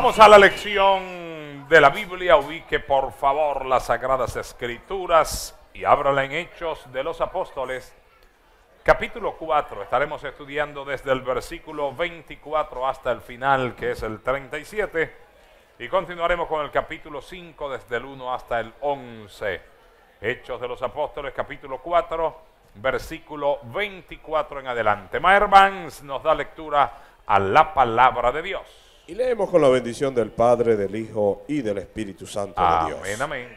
Vamos a la lección de la Biblia. Ubique por favor las Sagradas Escrituras y ábrala en Hechos de los Apóstoles. Capítulo 4. Estaremos estudiando desde el versículo 24 hasta el final, que es el 37. Y continuaremos con el capítulo 5 desde el 1 hasta el 11. Hechos de los Apóstoles, capítulo 4, versículo 24 en adelante. Maher Vance nos da lectura a la palabra de Dios. Y leemos con la bendición del Padre, del Hijo y del Espíritu Santo de Dios. Amén, amén.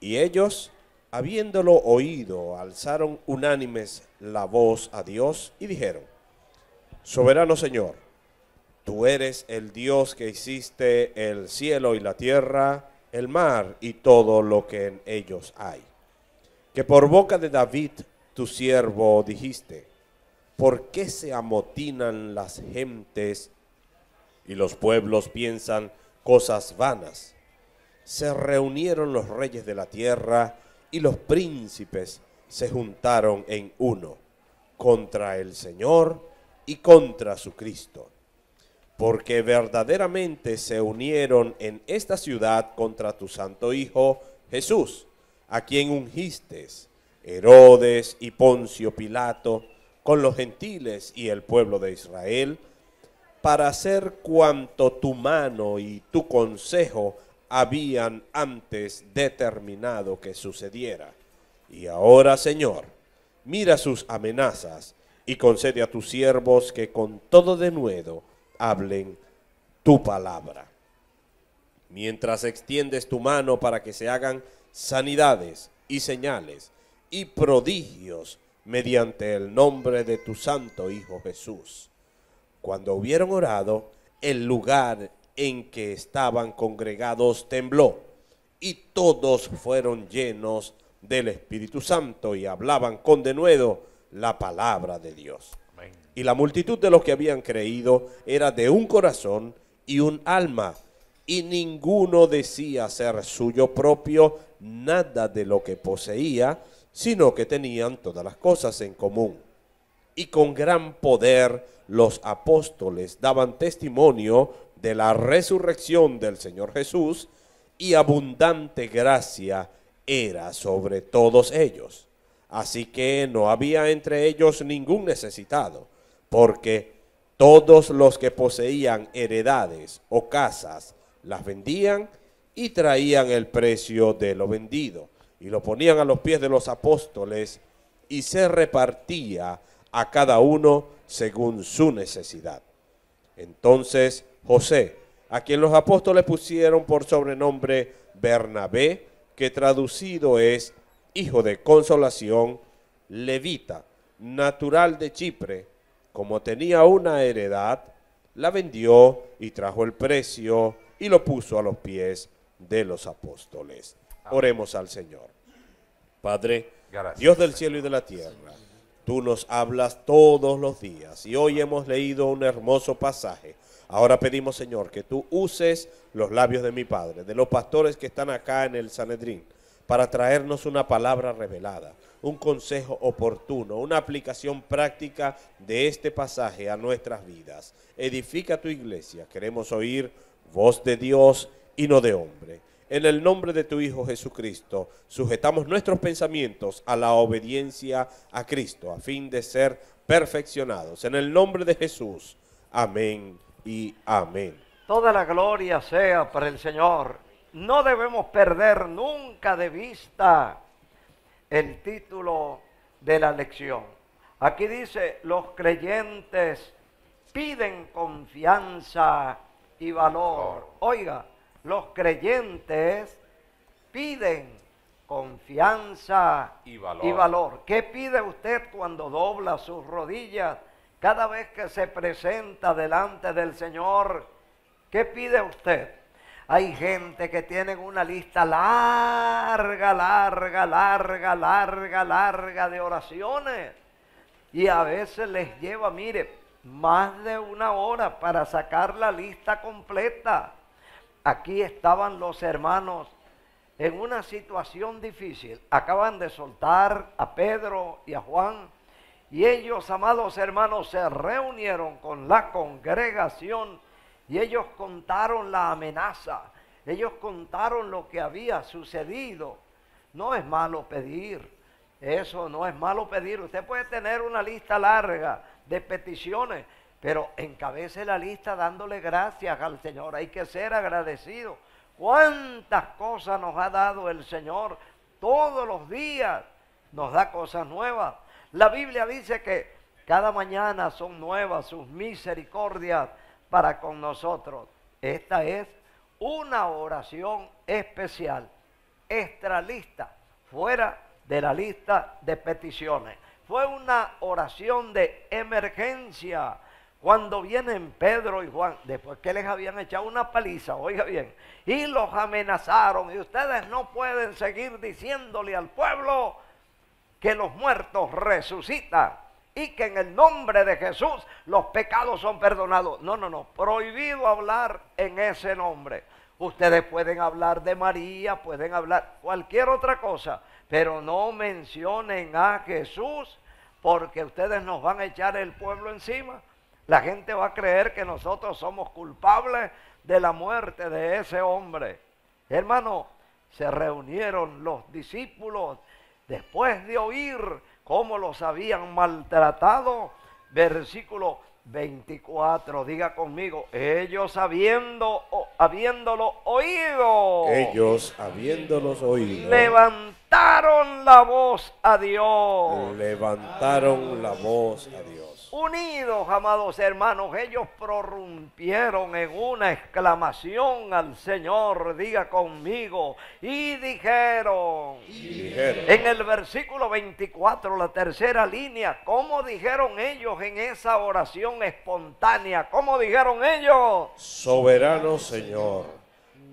Y ellos, habiéndolo oído, alzaron unánimes la voz a Dios y dijeron, Soberano Señor, tú eres el Dios que hiciste el cielo y la tierra, el mar y todo lo que en ellos hay. Que por boca de David, tu siervo, dijiste, ¿por qué se amotinan las gentes y los pueblos piensan cosas vanas? Se reunieron los reyes de la tierra y los príncipes se juntaron en uno contra el Señor y contra su Cristo. Porque verdaderamente se unieron en esta ciudad contra tu santo Hijo Jesús, a quien ungiste, Herodes y Poncio Pilato, con los gentiles y el pueblo de Israel, para hacer cuanto tu mano y tu consejo habían antes determinado que sucediera. Y ahora, Señor, mira sus amenazas y concede a tus siervos que con todo denuedo hablen tu palabra. Mientras extiendes tu mano para que se hagan sanidades y señales y prodigios mediante el nombre de tu santo Hijo Jesús. Cuando hubieron orado, el lugar en que estaban congregados tembló y todos fueron llenos del Espíritu Santo y hablaban con denuedo la palabra de Dios. Amén. Y la multitud de los que habían creído era de un corazón y un alma, y ninguno decía ser suyo propio nada de lo que poseía, sino que tenían todas las cosas en común. Y con gran poder los apóstoles daban testimonio de la resurrección del Señor Jesús, y abundante gracia era sobre todos ellos. Así que no había entre ellos ningún necesitado, porque todos los que poseían heredades o casas las vendían y traían el precio de lo vendido y lo ponían a los pies de los apóstoles y se repartía a cada uno según su necesidad. Entonces José, a quien los apóstoles pusieron por sobrenombre Bernabé, que traducido es hijo de consolación, levita, natural de Chipre, como tenía una heredad, la vendió y trajo el precio y lo puso a los pies de los apóstoles. Oremos al Señor. Padre, Gracias, Dios del cielo y de la tierra, tú nos hablas todos los días y hoy hemos leído un hermoso pasaje. Ahora pedimos, Señor, que tú uses los labios de mi Padre, de los pastores que están acá en el Sanedrín, para traernos una palabra revelada, un consejo oportuno, una aplicación práctica de este pasaje a nuestras vidas. Edifica tu iglesia. Queremos oír voz de Dios y no de hombre. En el nombre de tu Hijo Jesucristo, sujetamos nuestros pensamientos a la obediencia a Cristo, a fin de ser perfeccionados. En el nombre de Jesús. Amén y amén. Toda la gloria sea para el Señor. No debemos perder nunca de vista el título de la lección. Aquí dice, los creyentes piden confianza y valor. Oiga, los creyentes piden confianza Y valor. y valor. ¿Qué pide usted cuando dobla sus rodillas? Cada vez que se presenta delante del Señor, ¿qué pide usted? Hay gente que tienen una lista larga, larga, larga, larga, larga de oraciones. Y a veces les lleva, mire, más de una hora para sacar la lista completa. Aquí estaban los hermanos en una situación difícil. Acaban de soltar a Pedro y a Juan. Y ellos, amados hermanos, se reunieron con la congregación y ellos contaron la amenaza, ellos contaron lo que había sucedido. No es malo pedir, eso no es malo pedir. Usted puede tener una lista larga de peticiones, pero encabece la lista dándole gracias al Señor. Hay que ser agradecido. ¿Cuántas cosas nos ha dado el Señor? Todos los días nos da cosas nuevas. La Biblia dice que cada mañana son nuevas sus misericordias para con nosotros. Esta es una oración especial, extra lista, fuera de la lista de peticiones. Fue una oración de emergencia. Cuando vienen Pedro y Juan, después que les habían echado una paliza, oiga bien, y los amenazaron, y ustedes no pueden seguir diciéndole al pueblo que los muertos resucitan y que en el nombre de Jesús los pecados son perdonados. No, no, no, prohibido hablar en ese nombre. Ustedes pueden hablar de María, pueden hablar cualquier otra cosa, pero no mencionen a Jesús porque ustedes nos van a echar el pueblo encima. La gente va a creer que nosotros somos culpables de la muerte de ese hombre. Hermano, se reunieron los discípulos después de oír cómo los habían maltratado. Versículo 24, diga conmigo, ellos habiendo, habiéndolo oído. Ellos habiéndolos oído. Levantaron la voz a Dios. Levantaron la voz a Dios. Unidos, amados hermanos, ellos prorrumpieron en una exclamación al Señor, diga conmigo, y dijeron, en el versículo 24, la tercera línea, ¿cómo dijeron ellos en esa oración espontánea? ¿Cómo dijeron ellos? Soberano Señor,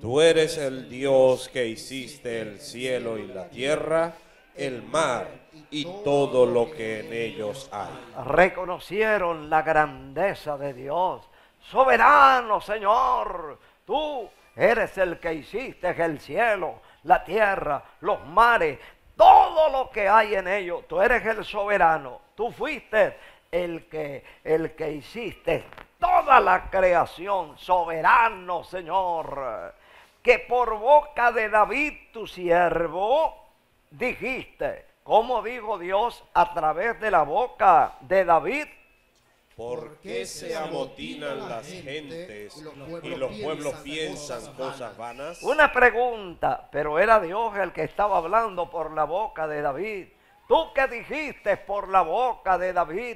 tú eres el Dios que hiciste el cielo y la tierra, el mar y todo lo que en ellos hay. Reconocieron la grandeza de Dios. Soberano Señor, tú eres el que hiciste el cielo, la tierra, los mares, todo lo que hay en ellos. Tú eres el soberano. Tú fuiste el que el que hiciste toda la creación, soberano Señor, que por boca de David tu siervo dijiste, ¿Cómo dijo Dios a través de la boca de David? ¿Por qué se amotinan las gentes y los pueblos piensan cosas vanas? Una pregunta, pero era Dios el que estaba hablando por la boca de David. ¿Tú qué dijiste por la boca de David,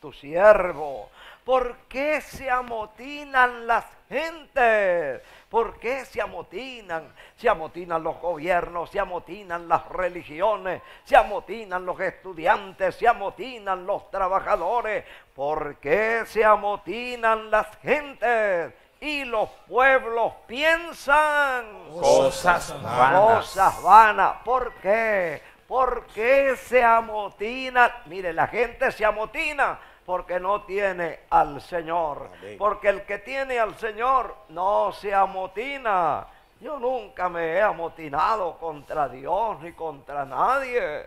tu siervo? ¿Por qué se amotinan las gentes? ¿Por qué se amotinan? Se amotinan los gobiernos, se amotinan las religiones, se amotinan los estudiantes, se amotinan los trabajadores. ¿Por qué se amotinan las gentes? Y los pueblos piensan cosas vanas. Cosas vanas. ¿Por qué? ¿Por qué se amotinan? Mire, la gente se amotina porque no tiene al Señor. Porque el que tiene al Señor no se amotina. Yo nunca me he amotinado contra Dios ni contra nadie.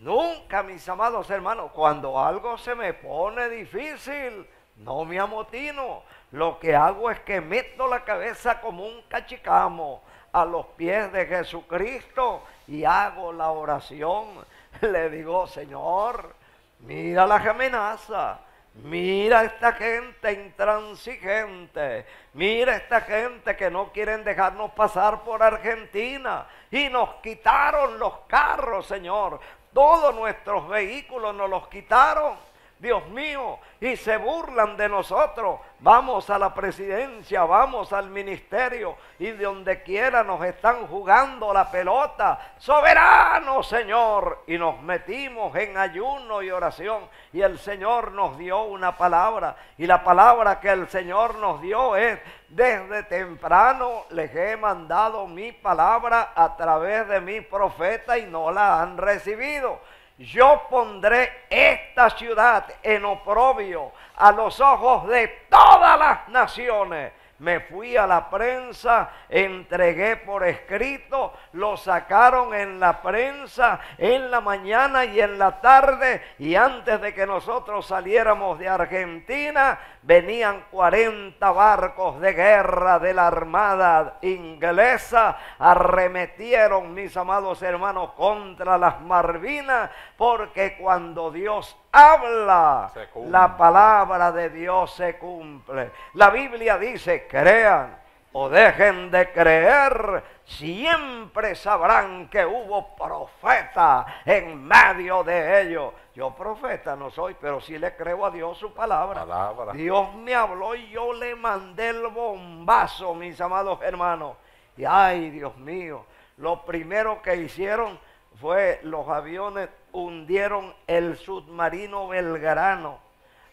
Nunca, mis amados hermanos, cuando algo se me pone difícil, no me amotino. Lo que hago es que meto la cabeza como un cachicamo a los pies de Jesucristo y hago la oración. Le digo, Señor, Mira la amenaza. Mira esta gente intransigente. Mira esta gente que no quieren dejarnos pasar por Argentina. Y nos quitaron los carros, Señor. Todos nuestros vehículos nos los quitaron. Dios mío, y se burlan de nosotros. Vamos a la presidencia, vamos al ministerio y de donde quiera nos están jugando la pelota. Soberano Señor. Y nos metimos en ayuno y oración y el Señor nos dio una palabra. Y la palabra que el Señor nos dio es, desde temprano les he mandado mi palabra a través de mi profeta y no la han recibido yo pondré esta ciudad en oprobio a los ojos de todas las naciones, me fui a la prensa, entregué por escrito, lo sacaron en la prensa en la mañana y en la tarde y antes de que nosotros saliéramos de Argentina venían 40 barcos de guerra de la Armada inglesa, arremetieron mis amados hermanos contra las Marvinas porque cuando Dios habla, la palabra de Dios se cumple. La Biblia dice, crean o dejen de creer, siempre sabrán que hubo profeta en medio de ellos. Yo profeta no soy, pero sí le creo a Dios su palabra. Palabra. Dios me habló y yo le mandé el bombazo, mis amados hermanos. Y ay, Dios mío, lo primero que hicieron fue los aviones hundieron el submarino Belgrano.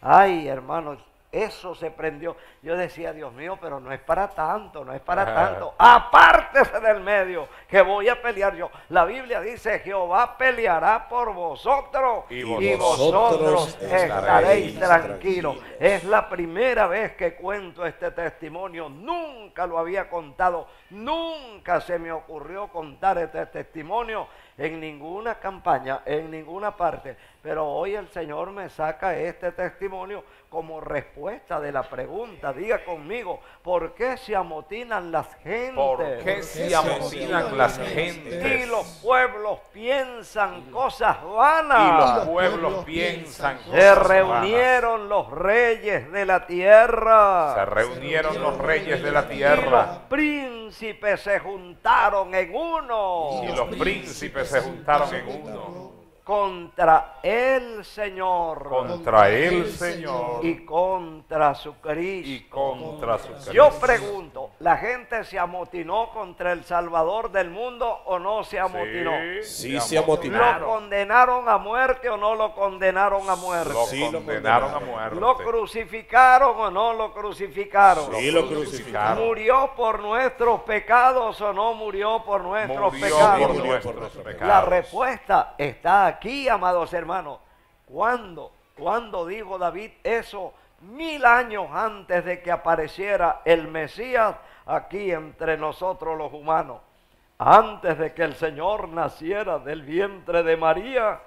Ay, hermanos, eso se prendió. Yo decía, Dios mío, pero no es para tanto, no es para tanto. Apártese del medio, que voy a pelear yo. La Biblia dice, Jehová peleará por vosotros Y y vosotros estaréis estaréis tranquilos. tranquilos. Es la primera vez que cuento este testimonio. Nunca lo había contado. Nunca se me ocurrió contar este testimonio en ninguna campaña, en ninguna parte. Pero hoy el Señor me saca este testimonio como respuesta de la pregunta. Diga conmigo, ¿por qué se amotinan las gentes? ¿Por qué se amotinan las gentes? Y los pueblos piensan cosas Y vanas. los pueblos piensan Se cosas vanas. reunieron los reyes de la tierra. Se reunieron los reyes de la Y los tierra. príncipes se juntaron en uno Y los príncipes se juntaron en uno contra el Señor contra el Señor y contra su y Cristo. contra su Yo Cristo. pregunto, ¿la gente se amotinó contra el Salvador del mundo o no se amotinó? Sí, se amotinó. ¿Lo condenaron a muerte o no lo condenaron a muerte? Lo Sí, lo condenaron a condenaron. ¿Lo muerte. crucificaron o no lo crucificaron? Sí, lo crucificaron. ¿Murió por nuestros pecados o no murió por nuestros Murió pecados? por Murió nuestros por nuestros La pecados. respuesta está aquí, amados hermanos. ¿Cuándo? ¿Cuándo dijo David eso? Mil años antes de que apareciera el Mesías aquí entre nosotros los humanos. Antes de que el Señor naciera del vientre de María,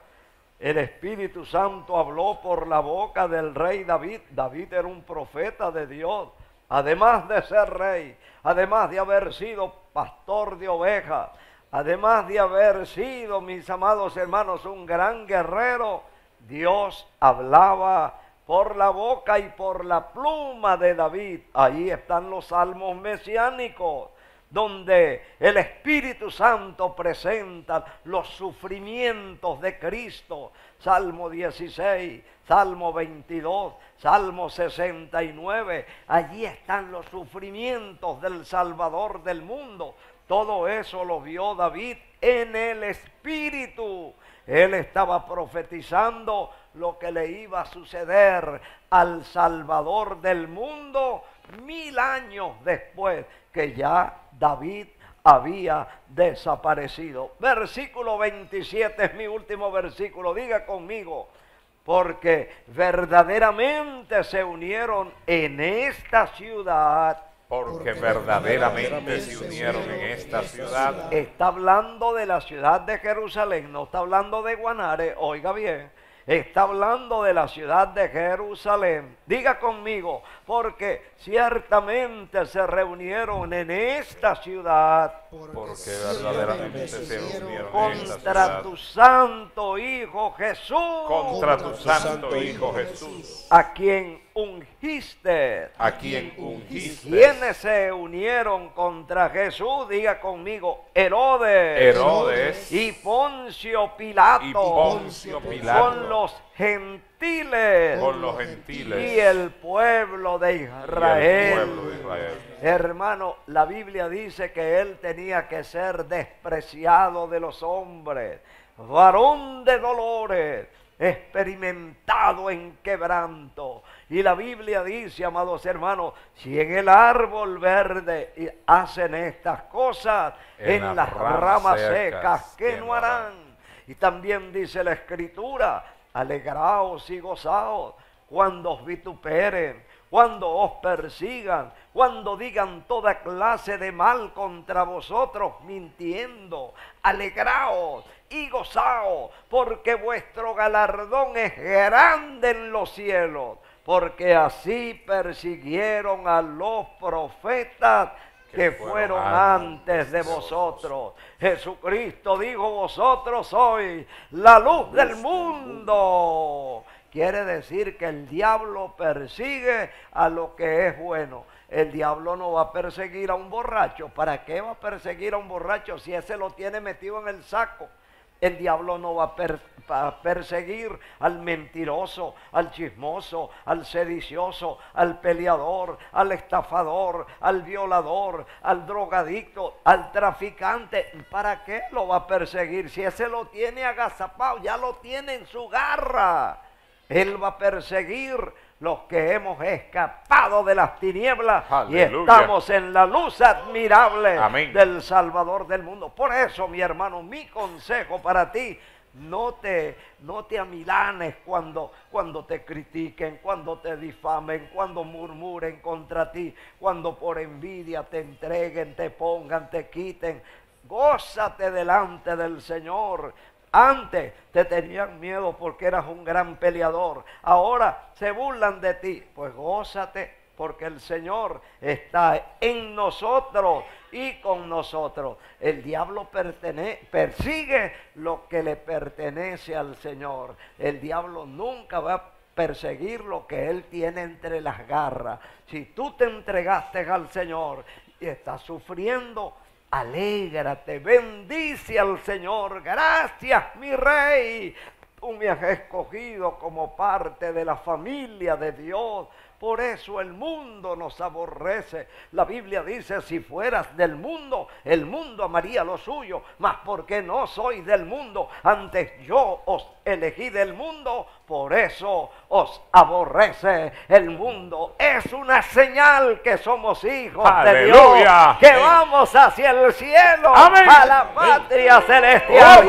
el Espíritu Santo habló por la boca del rey David. David era un profeta de Dios. Además de ser rey, además de haber sido pastor de ovejas, además de haber sido, mis amados hermanos, un gran guerrero, Dios hablaba por la boca y por la pluma de David. Ahí están los salmos mesiánicos donde el Espíritu Santo presenta los sufrimientos de Cristo. Salmo 16, Salmo 22, Salmo 69. Allí están los sufrimientos del Salvador del mundo. Todo eso lo vio David en el Espíritu. Él estaba profetizando lo que le iba a suceder al Salvador del mundo mil años después que ya David había desaparecido. Versículo 27 es mi último versículo. Diga conmigo, porque verdaderamente se unieron en esta ciudad. Porque verdaderamente se unieron en esta ciudad. Está hablando de la ciudad de Jerusalén, no está hablando de Guanare, oiga bien. Está hablando de la ciudad de Jerusalén. Diga conmigo, porque ciertamente se reunieron en esta ciudad. Porque verdaderamente se unieron en esta contra tu santo Hijo Jesús, Contra tu santo Hijo Jesús, a quien ungiste. a quien ungiste. ¿Quiénes se unieron contra Jesús? Diga conmigo, Herodes. Herodes y Poncio Pilato y Poncio con Pilato los gentiles con los y gentiles el pueblo de y el Israel. pueblo de Israel. Hermano, la Biblia dice que él tenía que ser despreciado de los hombres, varón de dolores, experimentado en quebranto. Y la Biblia dice, amados hermanos, si en el árbol verde hacen estas cosas, en, En las ramas, ramas secas, secas, ¿qué ¿qué no no harán? Y también dice la escritura, alegraos y gozaos cuando os vituperen, cuando os persigan, cuando digan toda clase de mal contra vosotros, mintiendo, alegraos y gozaos, porque vuestro galardón es grande en los cielos, porque así persiguieron a los profetas que fueron antes de vosotros. Jesucristo dijo, vosotros sois la luz del mundo. Quiere decir que el diablo persigue a lo que es bueno. El diablo no va a perseguir a un borracho. ¿Para qué va a perseguir a un borracho si ese lo tiene metido en el saco? El diablo no va a, perseguir al mentiroso, al chismoso, al sedicioso, al peleador, al estafador, al violador, al drogadicto, al traficante. ¿Para qué lo va a perseguir? Si ese lo tiene agazapado, ya lo tiene en su garra. Él va a perseguir los que hemos escapado de las tinieblas y estamos en la luz admirable del Salvador del mundo. Por eso, mi hermano, mi consejo para ti, no te, no te amilanes cuando, cuando te critiquen, cuando te difamen, cuando murmuren contra ti, cuando por envidia te entreguen, te pongan, te quiten. Gózate delante del Señor antes te tenían miedo porque eras un gran peleador. Ahora se burlan de ti. Pues gózate porque el Señor está en nosotros y con nosotros. El diablo persigue lo que le pertenece al Señor. El diablo nunca va a perseguir lo que él tiene entre las garras. Si tú te entregaste al Señor y estás sufriendo, Alégrate, bendice al Señor. Gracias, mi rey. Tú me has escogido como parte de la familia de Dios. Por eso el mundo nos aborrece. La Biblia dice, si fueras del mundo, el mundo amaría lo suyo. Mas porque no soy del mundo, antes yo os elegí del mundo, por eso os aborrece el mundo. Es una señal que somos hijos de Dios, que vamos hacia el cielo, a la patria celestial.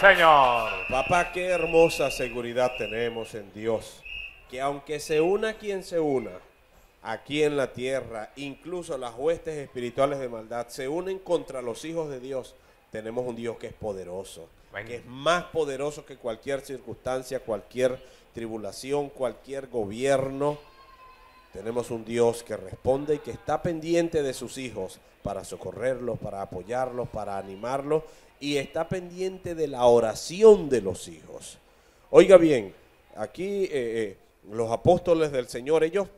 Señor. Papá, qué hermosa seguridad tenemos en Dios. Que aunque se una quien se una, aquí en la tierra, incluso las huestes espirituales de maldad, se unen contra los hijos de Dios, tenemos un Dios que es poderoso. Que es más poderoso que cualquier circunstancia, cualquier tribulación, cualquier gobierno. Tenemos un Dios que responde y que está pendiente de sus hijos para socorrerlos, para apoyarlos, para animarlos y está pendiente de la oración de los hijos. Oiga bien, aquí eh, eh, los apóstoles del Señor, ellos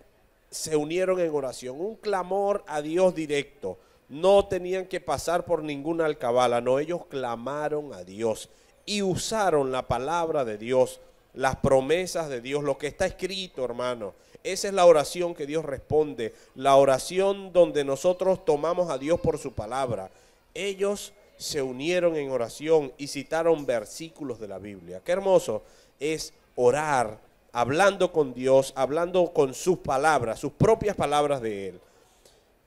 se unieron en oración, un clamor a Dios directo. No tenían que pasar por ninguna alcabala, no, ellos clamaron a Dios y usaron la palabra de Dios, las promesas de Dios, lo que está escrito, hermano. Esa es la oración que Dios responde, la oración donde nosotros tomamos a Dios por su palabra. Ellos se unieron en oración y citaron versículos de la Biblia. Qué hermoso es orar, hablando con Dios, hablando con sus palabras, sus propias palabras de Él.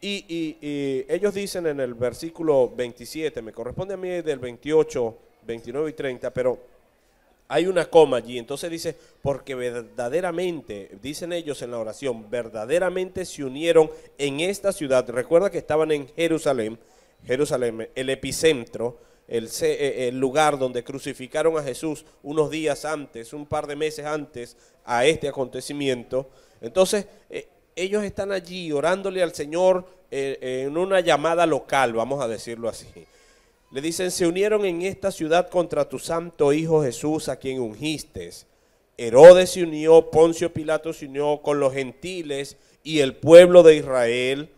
Y, ellos dicen en el versículo 27, me corresponde a mí del 28, 29 y 30, pero hay una coma allí. Entonces dice, porque verdaderamente, dicen ellos en la oración, verdaderamente se unieron en esta ciudad. Recuerda que estaban en Jerusalén Jerusalén, el epicentro, eh, el, lugar donde crucificaron a Jesús unos días antes, un par de meses antes a este acontecimiento. Entonces, eh, ellos están allí orándole al Señor eh, en una llamada local, vamos a decirlo así. Le dicen, se unieron en esta ciudad contra tu santo Hijo Jesús, a quien ungiste. Herodes se unió, Poncio Pilato se unió con los gentiles y el pueblo de Israel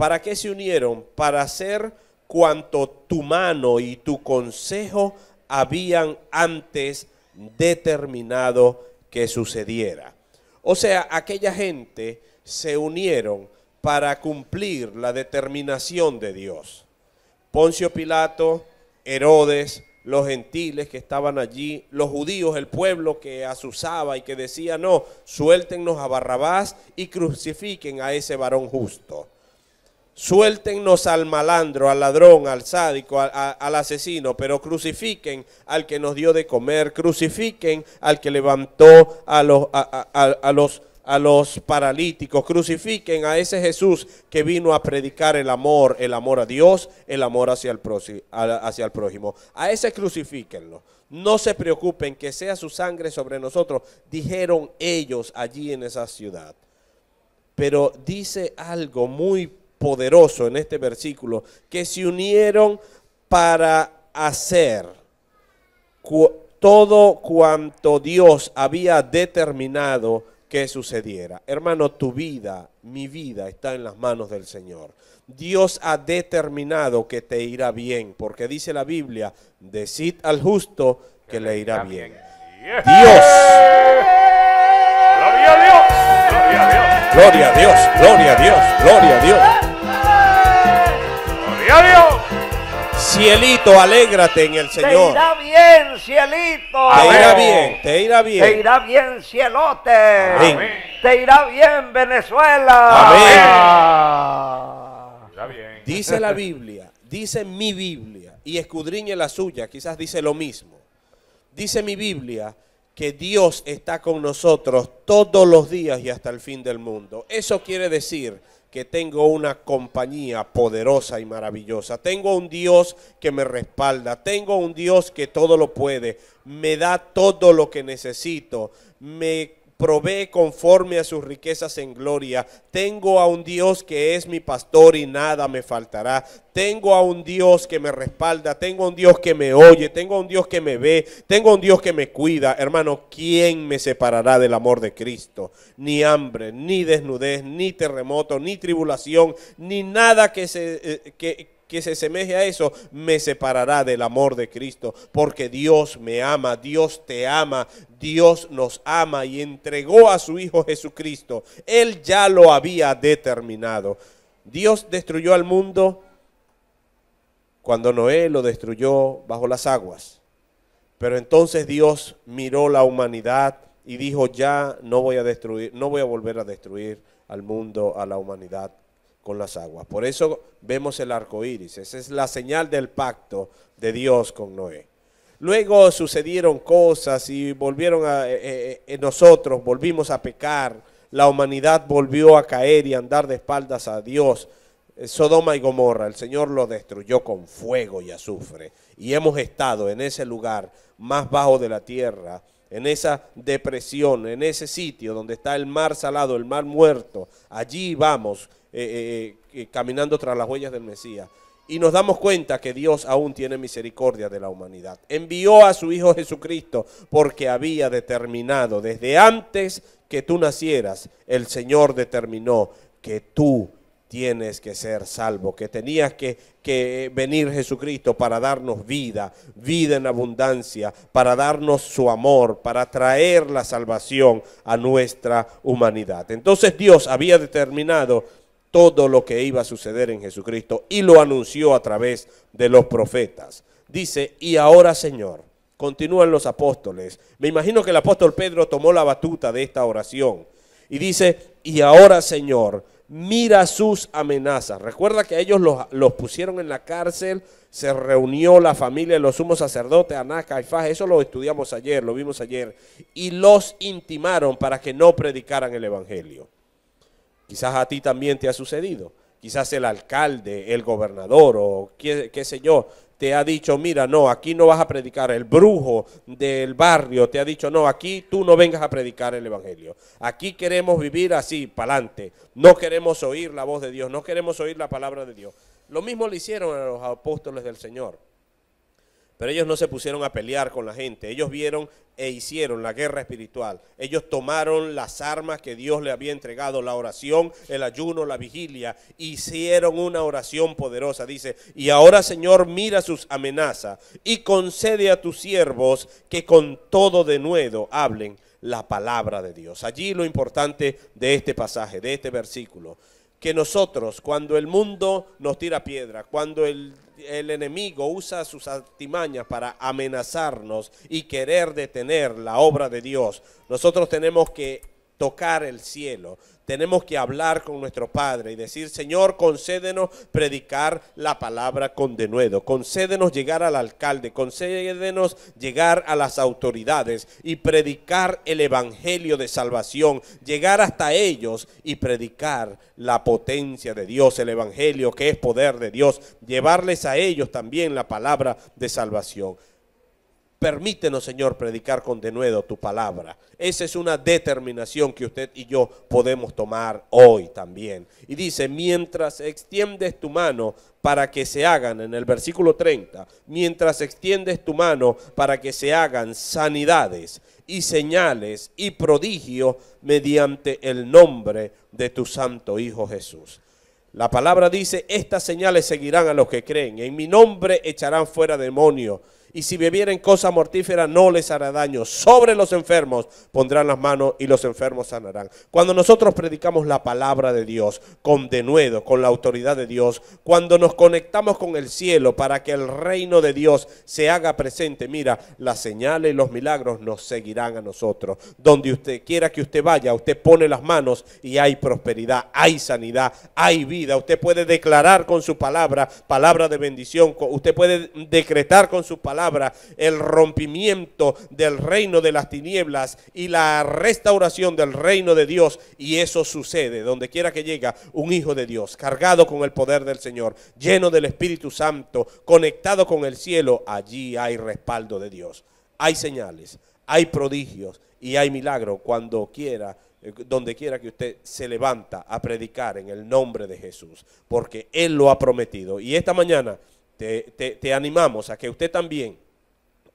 ¿Para qué se unieron? Para hacer cuanto tu mano y tu consejo habían antes determinado que sucediera. O sea, aquella gente se unieron para cumplir la determinación de Dios. Poncio Pilato, Herodes, los gentiles que estaban allí, los judíos, el pueblo que asusaba y que decía, no, suéltennos a Barrabás y crucifiquen a ese varón justo. Suéltennos al malandro, al ladrón, al sádico, al asesino, pero crucifiquen al que nos dio de comer, crucifiquen al que levantó a los, a los paralíticos, crucifiquen a ese Jesús que vino a predicar el amor, el amor a Dios, el amor hacia el, hacia el prójimo. A ese crucifíquenlo. No se preocupen que sea su sangre sobre nosotros, dijeron ellos allí en esa ciudad pero dice algo muy poderoso en este versículo, que se unieron para hacer todo cuanto Dios había determinado que sucediera. Hermano, tu vida, mi vida está en las manos del Señor. Dios ha determinado que te irá bien, porque dice la Biblia, decid al justo que le irá bien. Dios, Gloria a Dios. Gloria a Dios. gloria a Dios, gloria a Dios, gloria a Dios. Cielito, alégrate en el Te Señor. irá bien, cielito. Te irá bien, te irá Te bien. irá bien, cielote. Amén. Te irá bien, Venezuela. Amén. Bien. Dice la Biblia, dice mi Biblia, y escudriñe la suya, quizás dice lo mismo. Dice mi Biblia que Dios está con nosotros todos los días y hasta el fin del mundo. Eso quiere decir que tengo una compañía poderosa y maravillosa. Tengo un Dios que me respalda. Tengo un Dios que todo lo puede. Me da todo lo que necesito. Me provee conforme a sus riquezas en gloria. Tengo a un Dios que es mi pastor y nada me faltará. Tengo a un Dios que me respalda. Tengo a un Dios que me oye. Tengo a un Dios que me ve. Tengo a un Dios que me cuida. Hermano, ¿quién me separará del amor de Cristo? Ni hambre, ni desnudez, ni terremoto, ni tribulación, ni nada que se... eh, que, que se semeje a eso, me separará del amor de Cristo, porque Dios me ama, Dios te ama, Dios nos ama y entregó a su Hijo Jesucristo. Él ya lo había determinado. Dios destruyó al mundo cuando Noé lo destruyó bajo las aguas. Pero entonces Dios miró la humanidad y dijo, ya no voy a destruir, no voy a volver a destruir al mundo, a la humanidad con las aguas. Por eso vemos el arco iris. Esa es la señal del pacto de Dios con Noé. Luego sucedieron cosas y volvieron a eh, eh, eh, nosotros, volvimos a pecar. La humanidad volvió a caer y a andar de espaldas a Dios. Eh, Sodoma y Gomorra, el Señor lo destruyó con fuego y azufre. Y hemos estado en ese lugar más bajo de la tierra, en esa depresión, en ese sitio donde está el mar salado, el mar muerto. Allí vamos eh, eh, eh, caminando tras las huellas del Mesías. Y nos damos cuenta que Dios aún tiene misericordia de la humanidad. Envió a su Hijo Jesucristo porque había determinado desde antes que tú nacieras, el Señor determinó que tú tienes que ser salvo, que tenías que, que venir Jesucristo para darnos vida, vida en abundancia, para darnos su amor, para traer la salvación a nuestra humanidad. Entonces Dios había determinado todo lo que iba a suceder en Jesucristo y lo anunció a través de los profetas. Dice, y ahora Señor, continúan los apóstoles. Me imagino que el apóstol Pedro tomó la batuta de esta oración y dice, y ahora Señor, mira sus amenazas. Recuerda que ellos los, los pusieron en la cárcel, se reunió la familia de los sumos sacerdotes, Anás, Caifás, eso lo estudiamos ayer, lo vimos ayer, y los intimaron para que no predicaran el Evangelio. Quizás a ti también te ha sucedido. Quizás el alcalde, el gobernador o qué, qué, sé yo, te ha dicho, mira, no, aquí no vas a predicar. El brujo del barrio te ha dicho, no, aquí tú no vengas a predicar el Evangelio. Aquí queremos vivir así, para adelante. No queremos oír la voz de Dios, no queremos oír la palabra de Dios. Lo mismo le hicieron a los apóstoles del Señor. Pero ellos no se pusieron a pelear con la gente. Ellos vieron e hicieron la guerra espiritual. Ellos tomaron las armas que Dios le había entregado, la oración, el ayuno, la vigilia. Hicieron una oración poderosa. Dice, y ahora Señor, mira sus amenazas y concede a tus siervos que con todo denuedo hablen la palabra de Dios. Allí lo importante de este pasaje, de este versículo que nosotros, cuando el mundo nos tira piedra, cuando el, el, enemigo usa sus artimañas para amenazarnos y querer detener la obra de Dios, nosotros tenemos que tocar el cielo. Tenemos que hablar con nuestro Padre y decir, Señor, concédenos predicar la palabra con denuedo, concédenos llegar al alcalde, concédenos llegar a las autoridades y predicar el Evangelio de salvación, llegar hasta ellos y predicar la potencia de Dios, el Evangelio que es poder de Dios, llevarles a ellos también la palabra de salvación. Permítenos, Señor, predicar con denuedo tu palabra. Esa es una determinación que usted y yo podemos tomar hoy también. Y dice, mientras extiendes tu mano para que se hagan, en el versículo 30, mientras extiendes tu mano para que se hagan sanidades y señales y prodigio mediante el nombre de tu santo Hijo Jesús. La palabra dice, estas señales seguirán a los que creen. En mi nombre echarán fuera demonios y si bebieren cosa mortífera no les hará daño. Sobre los enfermos pondrán las manos y los enfermos sanarán. Cuando nosotros predicamos la palabra de Dios con denuedo, con la autoridad de Dios, cuando nos conectamos con el cielo para que el reino de Dios se haga presente, mira, las señales y los milagros nos seguirán a nosotros. Donde usted quiera que usted vaya, usted pone las manos y hay prosperidad, hay sanidad, hay vida. Usted puede declarar con su palabra, palabra de bendición. Usted puede decretar con su palabra el rompimiento del reino de las tinieblas y la restauración del reino de Dios. Y eso sucede donde quiera que llega un hijo de Dios, cargado con el poder del Señor, lleno del Espíritu Santo, conectado con el cielo. Allí hay respaldo de Dios. Hay señales, hay prodigios y hay milagro cuando quiera eh, donde quiera que usted se levanta a predicar en el nombre de Jesús, porque Él lo ha prometido. Y esta mañana te, animamos a que usted también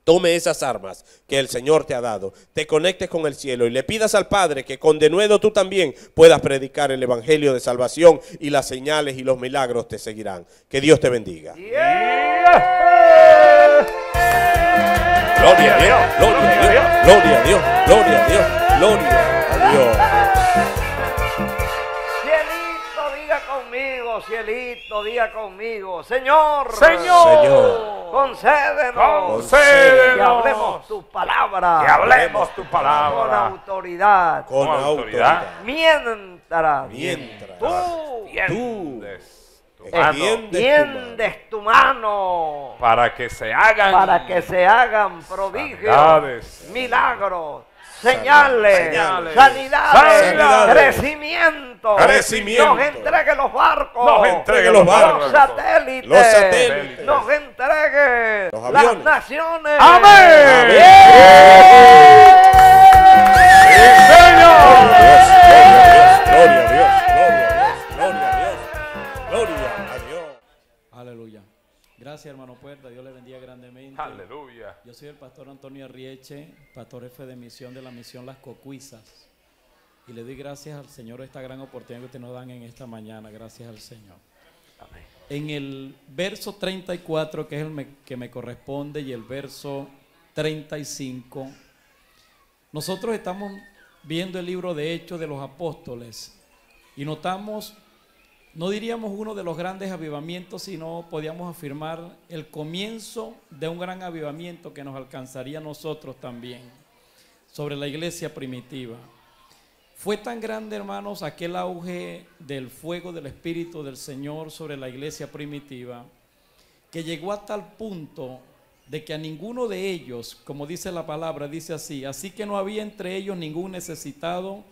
tome esas armas que el Señor te ha dado, te conectes con el cielo y le pidas al Padre que con denuedo tú también puedas predicar el Evangelio de salvación y las señales y los milagros te seguirán. Que Dios te bendiga. Gloria a Dios, gloria a Dios, gloria a Dios, gloria a Dios, gloria a Dios. Cielito, diga conmigo, Señor, Señor, Señor. Concédenos, concédenos, que hablemos tu palabra, que hablemos tu palabra. Con autoridad, con, autoridad, mientras, mientras tú, tú extiendes tu mano. Para que se hagan para que se hagan prodigios, milagros señales, sanidades, crecimiento, crecimiento, nos entregue los barcos, nos entregue los barcos, los satélites, los satélites, nos entregue los las naciones. Amén. Gracias, hermano Puerta. Dios le bendiga grandemente. Aleluya. Yo soy el pastor Antonio Arrieche, pastor jefe de misión de la misión Las Cocuizas. Y le doy gracias al Señor esta gran oportunidad que nos dan en esta mañana. Gracias al Señor. En el verso 34, que es el que me corresponde, y el verso 35, nosotros estamos viendo el libro de Hechos de los Apóstoles y notamos no diríamos uno de los grandes avivamientos, sino podíamos afirmar el comienzo de un gran avivamiento que nos alcanzaría a nosotros también sobre la iglesia primitiva. Fue tan grande, hermanos, aquel auge del fuego del Espíritu del Señor sobre la iglesia primitiva, que llegó a tal punto de que a ninguno de ellos, como dice la palabra, dice así, así que no había entre ellos ningún necesitado,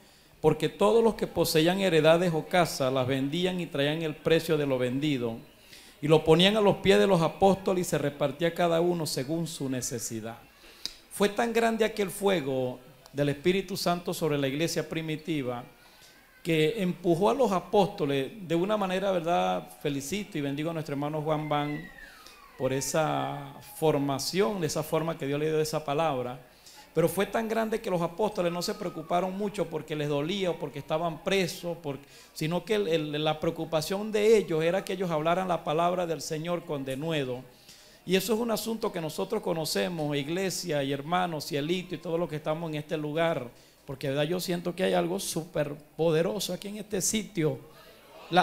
porque todos los que poseían heredades o casas las vendían y traían el precio de lo vendido y lo ponían a los pies de los apóstoles y se repartía cada uno según su necesidad. Fue tan grande aquel fuego del Espíritu Santo sobre la iglesia primitiva que empujó a los apóstoles de una manera, ¿verdad? Felicito y bendigo a nuestro hermano Juan Van por esa formación, de esa forma que Dios le dio de esa palabra pero fue tan grande que los apóstoles no se preocuparon mucho porque les dolía o porque estaban presos, sino que la preocupación de ellos era que ellos hablaran la palabra del Señor con denuedo. Y eso es un asunto que nosotros conocemos, iglesia y hermanos, cielito y todos los que estamos en este lugar, porque ¿verdad? yo siento que hay algo súper poderoso aquí en este sitio.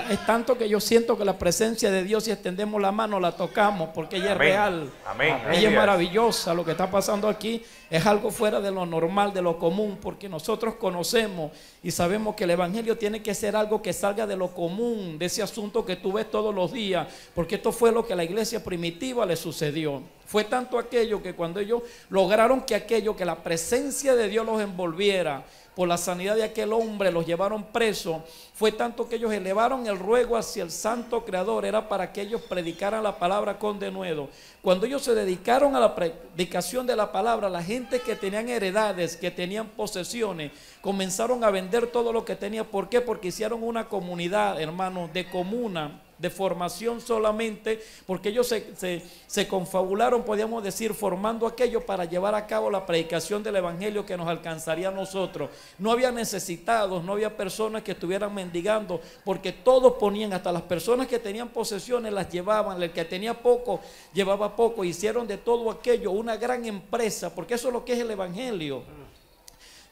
es tanto que yo siento que la presencia de Dios, si extendemos la mano, la tocamos, porque ella es real. Amén. Ella es maravillosa. Lo que está pasando aquí es algo fuera de lo normal, de lo común, porque nosotros conocemos y sabemos que el Evangelio tiene que ser algo que salga de lo común, de ese asunto que tú ves todos los días, porque esto fue lo que a la iglesia primitiva le sucedió. Fue tanto aquello que cuando ellos lograron que aquello, que la presencia de Dios los envolviera, por la sanidad de aquel hombre, los llevaron preso. Fue tanto que ellos elevaron el ruego hacia el santo creador, era para que ellos predicaran la palabra con denuedo. Cuando ellos se dedicaron a la predicación de la palabra, la gente que tenían heredades, que tenían posesiones, comenzaron a vender todo lo que tenía. ¿Por qué? Porque hicieron una comunidad, hermano, de comuna de formación solamente, porque ellos se, se, confabularon, podríamos decir, formando aquello para llevar a cabo la predicación del Evangelio que nos alcanzaría a nosotros. No había necesitados, no había personas que estuvieran mendigando, porque todos ponían, hasta las personas que tenían posesiones las llevaban, el que tenía poco llevaba poco, hicieron de todo aquello una gran empresa, porque eso es lo que es el Evangelio.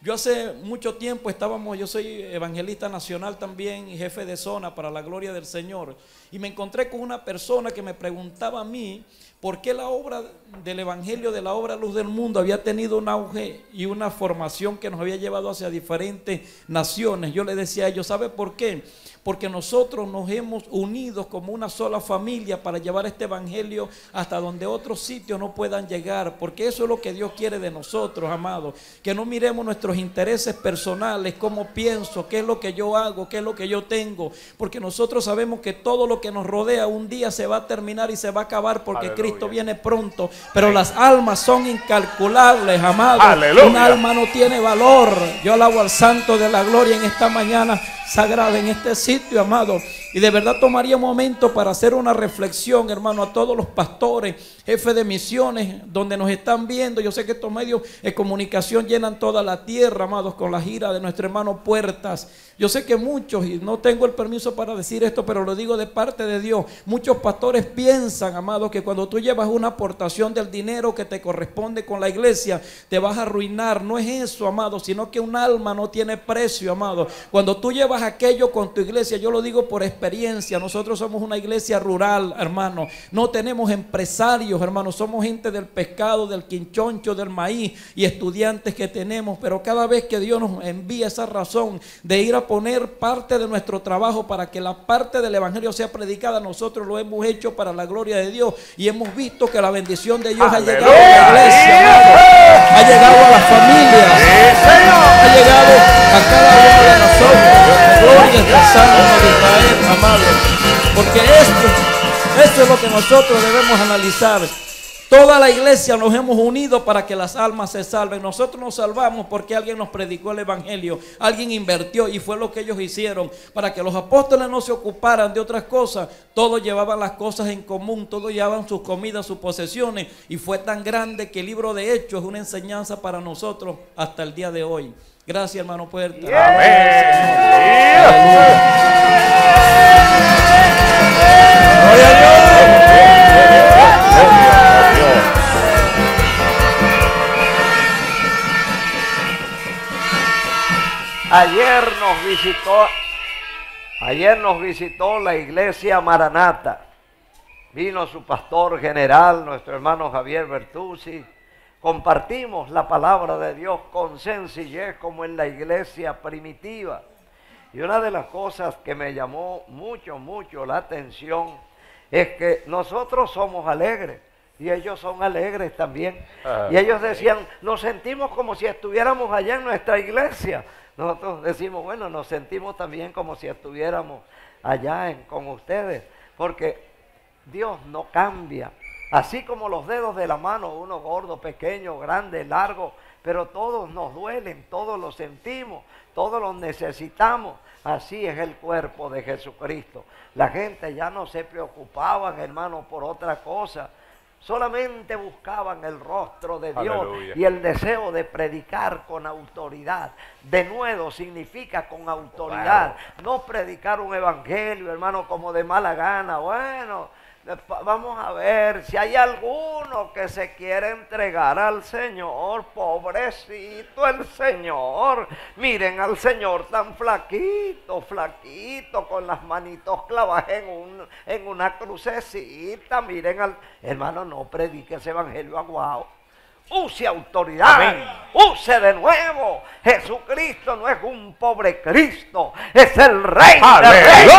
Yo hace mucho tiempo estábamos, yo soy evangelista nacional también y jefe de zona para la gloria del Señor. Y me encontré con una persona que me preguntaba a mí por qué la obra del Evangelio de la obra Luz del Mundo había tenido un auge y una formación que nos había llevado hacia diferentes naciones. Yo le decía a ellos, ¿sabe por qué? Porque nosotros nos hemos unido como una sola familia para llevar este evangelio hasta donde otros sitios no puedan llegar, porque eso es lo que Dios quiere de nosotros, amados, que no miremos nuestros intereses personales, cómo pienso, qué es lo que yo hago, qué es lo que yo tengo, porque nosotros sabemos que todo lo que nos rodea un día se va a terminar y se va a acabar porque Cristo viene pronto, pero las almas son incalculables, amados. Un alma no tiene valor. Yo alabo al Santo de la Gloria en esta mañana sagrada, en este sitio amado. Y de verdad tomaría un momento para hacer una reflexión, hermano, a todos los pastores, jefes de misiones, donde nos están viendo. Yo sé que estos medios de comunicación llenan toda la tierra, amados, con la gira de nuestro hermano Puertas. Yo sé que muchos, y no tengo el permiso para decir esto, pero lo digo de parte de Dios, muchos pastores piensan, amados, que cuando tú llevas una aportación del dinero que te corresponde con la iglesia, te vas a arruinar. No es eso, amado, sino que un alma no tiene precio, amado. Cuando tú llevas aquello con tu iglesia, yo lo digo por experiencia, nosotros somos una iglesia rural, hermano. No tenemos empresarios, hermano, somos gente del pescado, del quinchoncho, del maíz y estudiantes que tenemos, pero cada vez que Dios nos envía esa razón de ir a poner parte de nuestro trabajo para que la parte del Evangelio sea predicada. Nosotros lo hemos hecho para la gloria de Dios y hemos visto que la bendición de Dios ha llegado a la iglesia, ha llegado a las familias, ha llegado a cada uno de nosotros. Gloria al Santo amado. Porque esto, esto es lo que nosotros debemos analizar. Toda la iglesia nos hemos unido para que las almas se salven. Nosotros nos salvamos porque alguien nos predicó el Evangelio, alguien invirtió y fue lo que ellos hicieron. Para que los apóstoles no se ocuparan de otras cosas, todos llevaban las cosas en común, todos llevaban sus comidas, sus posesiones. Y fue tan grande que el libro de Hechos es una enseñanza para nosotros hasta el día de hoy. Gracias, hermano Puerta. Ayer nos visitó, ayer nos visitó la iglesia Maranata. Vino su pastor general, nuestro hermano Javier Bertuzzi. Compartimos la palabra de Dios con sencillez como en la iglesia primitiva. Y una de las cosas que me llamó mucho, mucho la atención es que nosotros somos alegres y ellos son alegres también. Ah, y ellos decían, nos sentimos como si estuviéramos allá en nuestra iglesia. Nosotros decimos, bueno, nos sentimos también como si estuviéramos allá con ustedes, porque Dios no cambia. Así como los dedos de la mano, uno gordo, pequeño, grande, largo, pero todos nos duelen, todos los sentimos, todos los necesitamos. Así es el cuerpo de Jesucristo. La gente ya no se preocupaba, hermano, por otra cosa. Solamente buscaban el rostro de Dios y el deseo de predicar con autoridad. De nuevo significa con autoridad. No predicar un evangelio, hermano, como de mala gana. Bueno, Vamos a ver si hay alguno que se quiere entregar al Señor. Pobrecito el Señor. Miren al Señor tan flaquito, flaquito, con las manitos clavadas en, un, en una crucecita. Miren al hermano, no predique ese evangelio aguado use autoridad, use de nuevo. Jesucristo no es un pobre Cristo, es el Rey de Reyes,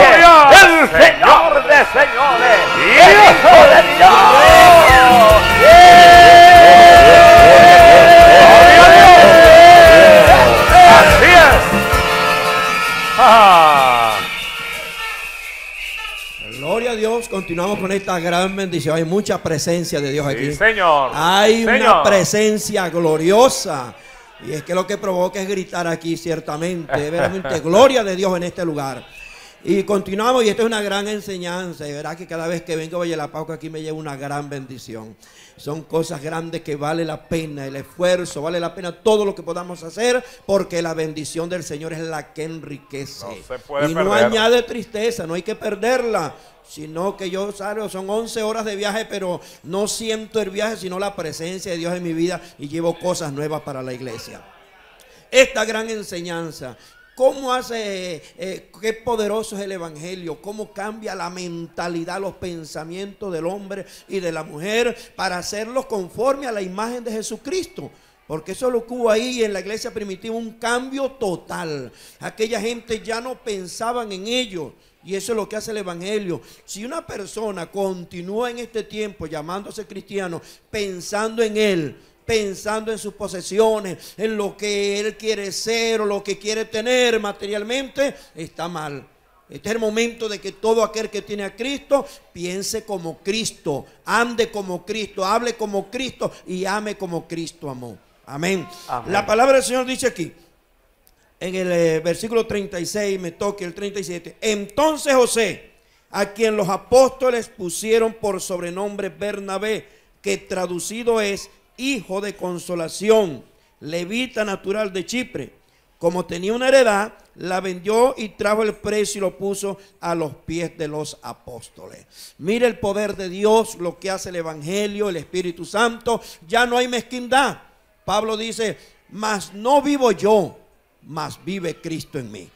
el Señor de Señores, el Hijo de Dios. Así continuamos con esta gran bendición. Hay mucha presencia de Dios aquí. Señor. Hay una presencia gloriosa. Y es que lo que provoca es gritar aquí, ciertamente. Veramente, gloria de Dios en este lugar. Y continuamos, y esto es una gran enseñanza. Y verá que cada vez que vengo a la Pauca aquí me lleva una gran bendición. Son cosas grandes que vale la pena el esfuerzo, vale la pena todo lo que podamos hacer, porque la bendición del Señor es la que enriquece. y no añade tristeza, no hay que perderla sino que yo salgo, son 11 horas de viaje, pero no siento el viaje, sino la presencia de Dios en mi vida y llevo cosas nuevas para la iglesia. Esta gran enseñanza cómo hace, eh, qué poderoso es el Evangelio, cómo cambia la mentalidad, los pensamientos del hombre y de la mujer para hacerlos conforme a la imagen de Jesucristo. Porque eso lo que hubo ahí en la iglesia primitiva, un cambio total. Aquella gente ya no pensaban en ellos y eso es lo que hace el Evangelio. Si una persona continúa en este tiempo llamándose cristiano, pensando en Él, pensando en sus posesiones, en lo que Él quiere ser o lo que quiere tener materialmente, está mal. Este es el momento de que todo aquel que tiene a Cristo piense como Cristo, ande como Cristo, hable como Cristo y ame como Cristo amó. Amén. La palabra del Señor dice aquí, en el eh, versículo 36, me toque el 37. Entonces José, a quien los apóstoles pusieron por sobrenombre Bernabé, que traducido es hijo de consolación, levita natural de Chipre, como tenía una heredad, la vendió y trajo el precio y lo puso a los pies de los apóstoles. Mire el poder de Dios, lo que hace el Evangelio, el Espíritu Santo. Ya no hay mezquindad. Pablo dice, mas no vivo yo, mas vive Cristo en mí.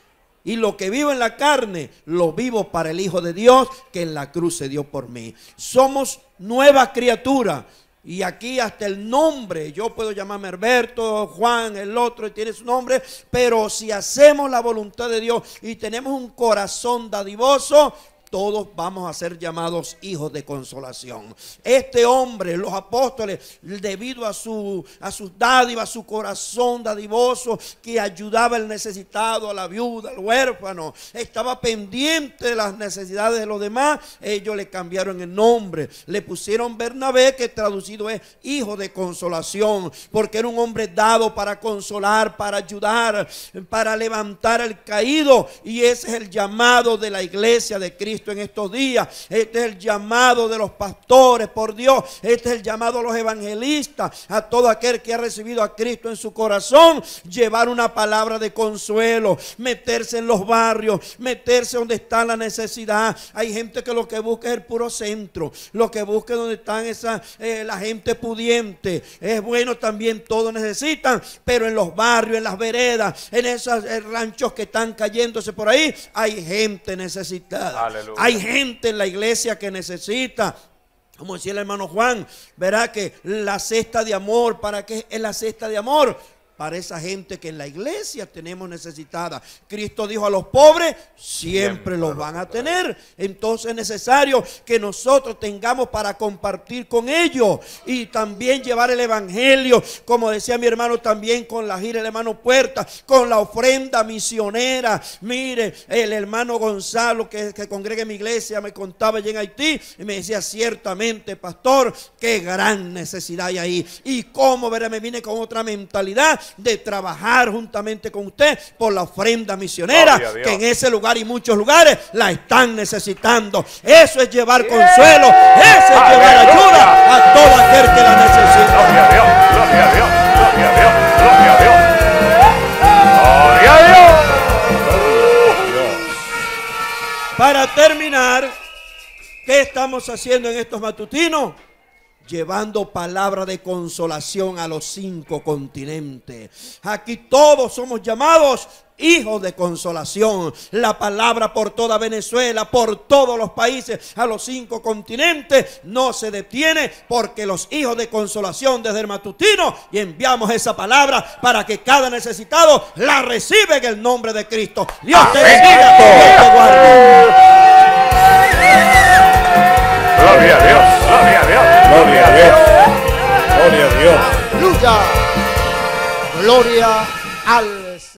Y lo que vivo en la carne, lo vivo para el Hijo de Dios que en la cruz se dio por mí. Somos nueva criatura. Y aquí hasta el nombre, yo puedo llamarme Alberto, Juan, el otro tiene su nombre, pero si hacemos la voluntad de Dios y tenemos un corazón dadivoso, todos vamos a ser llamados hijos de consolación. Este hombre, los apóstoles, debido a, su, a sus dádivas, su corazón dadivoso, que ayudaba al necesitado, a la viuda, al huérfano, estaba pendiente de las necesidades de los demás, ellos le cambiaron el nombre, le pusieron Bernabé, que traducido es hijo de consolación, porque era un hombre dado para consolar, para ayudar, para levantar al caído, y ese es el llamado de la iglesia de Cristo en estos días. Este es el llamado de los pastores, por Dios. Este es el llamado a los evangelistas, a todo aquel que ha recibido a Cristo en su corazón. Llevar una palabra de consuelo, meterse en los barrios, meterse donde está la necesidad. Hay gente que lo que busca es el puro centro, lo que busca es donde están esa, eh, la gente pudiente. Es bueno también, todos necesitan, pero en los barrios, en las veredas, en esos eh, ranchos que están cayéndose por ahí, hay gente necesitada. Aleluya. Hay gente en la iglesia que necesita como decía el hermano Juan, verá que la cesta de amor, ¿para qué es la cesta de amor? Para esa gente que en la iglesia tenemos necesitada. Cristo dijo a los pobres, siempre los van a tener. Entonces es necesario que nosotros tengamos para compartir con ellos y también llevar el evangelio, como decía mi hermano también con la gira el hermano Puerta, con la ofrenda misionera. Mire, el hermano Gonzalo que, que congrega en mi iglesia me contaba allí en Haití y me decía ciertamente, pastor, qué gran necesidad hay ahí. Y cómo, verá, me vine con otra mentalidad de trabajar juntamente con usted por la ofrenda misionera, que en ese lugar y muchos lugares la están necesitando. Eso es llevar consuelo, eso es llevar ayuda a todo aquel que la necesita. Gloria a Dios, gloria a Dios, gloria a Dios, gloria a Dios. Gloria a Dios. Para terminar, ¿Qué estamos haciendo en estos matutinos? Llevando palabra de consolación a los cinco continentes. Aquí todos somos llamados hijos de consolación. La palabra por toda Venezuela, por todos los países, a los cinco continentes, no se detiene porque los hijos de consolación desde el matutino y enviamos esa palabra para que cada necesitado la reciba en el nombre de Cristo. Dios te bendiga, Dios te guarde. Gloria a Dios, gloria a Dios, gloria a Dios. Gloria a Dios. Gloria al